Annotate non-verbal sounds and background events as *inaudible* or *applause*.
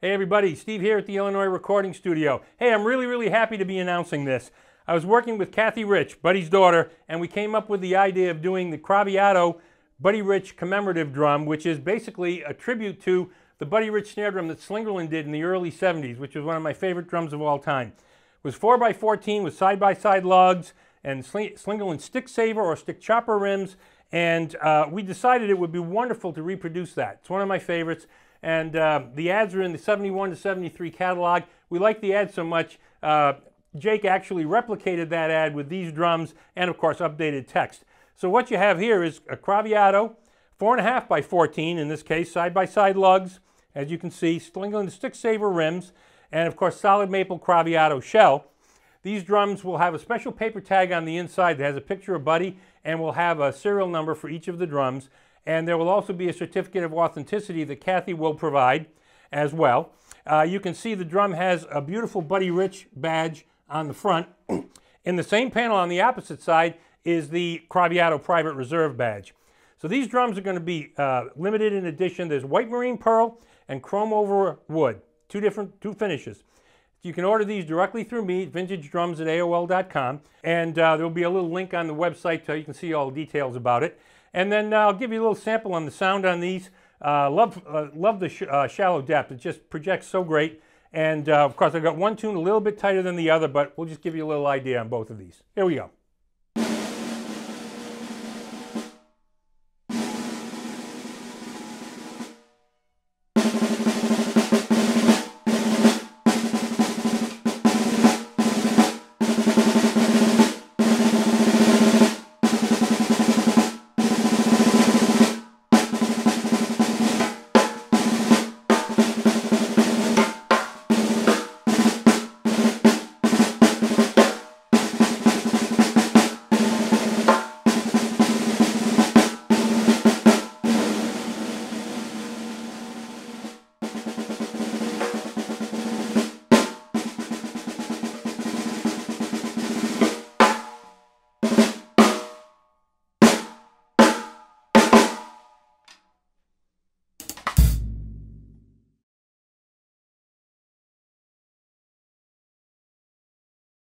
Hey everybody, Steve here at the Illinois Recording Studio. Hey, I'm really, really happy to be announcing this. I was working with Cathy Rich, Buddy's daughter, and we came up with the idea of doing the Craviotto Buddy Rich commemorative drum, which is basically a tribute to the Buddy Rich snare drum that Slingerland did in the early 70s, which was one of my favorite drums of all time. It was 4x14 with side-by-side -side lugs and Slingerland stick saver or stick chopper rims, and uh, we decided it would be wonderful to reproduce that. It's one of my favorites. And uh, the ads are in the 71 to 73 catalog. We like the ad so much, uh, Jake actually replicated that ad with these drums and, of course, updated text. So what you have here is a Craviotto, 4.5 by 14 in this case, side-by-side -side lugs, as you can see, Slingerland stick saver rims, and of course solid maple Craviotto shell. These drums will have a special paper tag on the inside that has a picture of Buddy and will have a serial number for each of the drums. And there will also be a certificate of authenticity that Cathy will provide as well. Uh, you can see the drum has a beautiful Buddy Rich badge on the front. *clears throat* In the same panel on the opposite side is the Craviotto Private Reserve badge. So these drums are going to be uh, limited in edition. There's white marine pearl and chrome over wood, two different two finishes. You can order these directly through me, vintagedrums at AOL.com, and uh, there'll be a little link on the website so you can see all the details about it. And then uh, I'll give you a little sample on the sound on these. Uh, love, uh, love the sh uh, shallow depth. It just projects so great. And uh, of course, I've got one tune a little bit tighter than the other, but we'll just give you a little idea on both of these. Here we go.